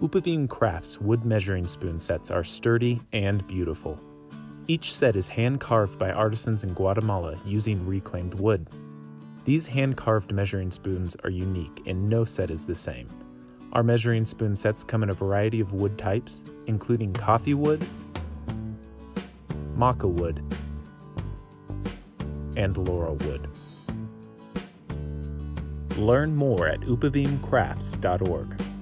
Upavim Crafts wood measuring spoon sets are sturdy and beautiful. Each set is hand carved by artisans in Guatemala using reclaimed wood. These hand carved measuring spoons are unique and no set is the same. Our measuring spoon sets come in a variety of wood types, including coffee wood, maca wood, and laurel wood. Learn more at upavimcrafts.org.